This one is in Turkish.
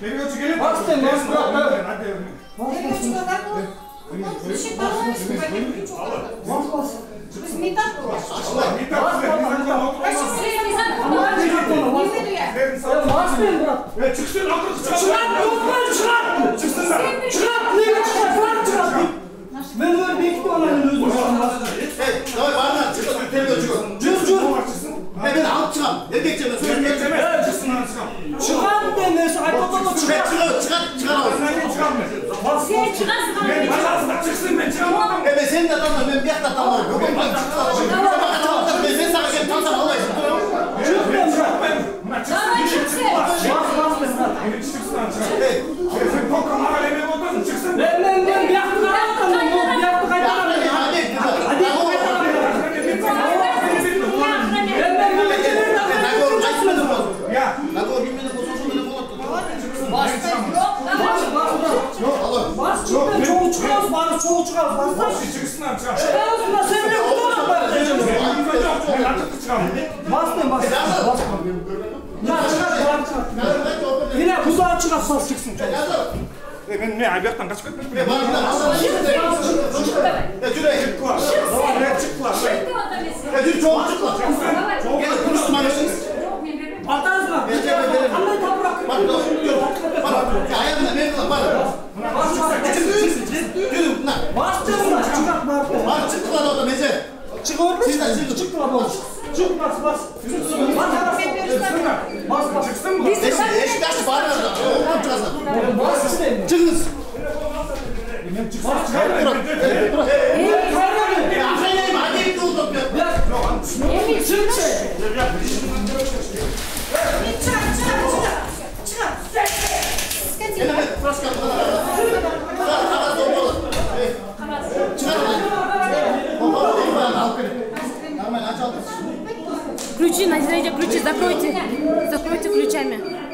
Geliyor geliyor. Bastın lan bırak be. Hadi. Geliyor kadar bu. Çıksın akıl çıksın. Çıkar koklar çıkar. Çıksın sen. Çıkar. Niye çıkar? Çıkar çıkar. Ben böyle bir iki olayını özüm. Hey, tamam bana çıkar. Çıkar çıkar. Cır cır. Ben alt çıkam. Ne bekleyeceğim? Söyle. несі айтып шығады сен шығасың мен шығамын мен мен bana çoğu çıkarız. Bas bas. bir çıksın lan çıkam. Çıkarız buna sen bile kurtarak bak. Ben artık çıkam. Bas ben bas. Bas. Ya çıkar bas çıkar. Yine kuzağa çıkar bas çıksın. E, Ben ne aybertten kaçıp etmedim. Hey bana bir daha alsana. Ya şuraya. Çıklar. Ne çıklar? Ya dur çok çık lan. Gel konuştum anasını. Atarız lan. Anlayı tam bırak. Bak ya ayağımda ne kılan bana. барып маған чык кылады ото меже чыга бермеши силди чык кылат болчу чык бас бас бас бас эшикти ачып барыңар чыгыңыз Охраняем, а не Ключи, найдите ключи, закройте. Закройте ключами.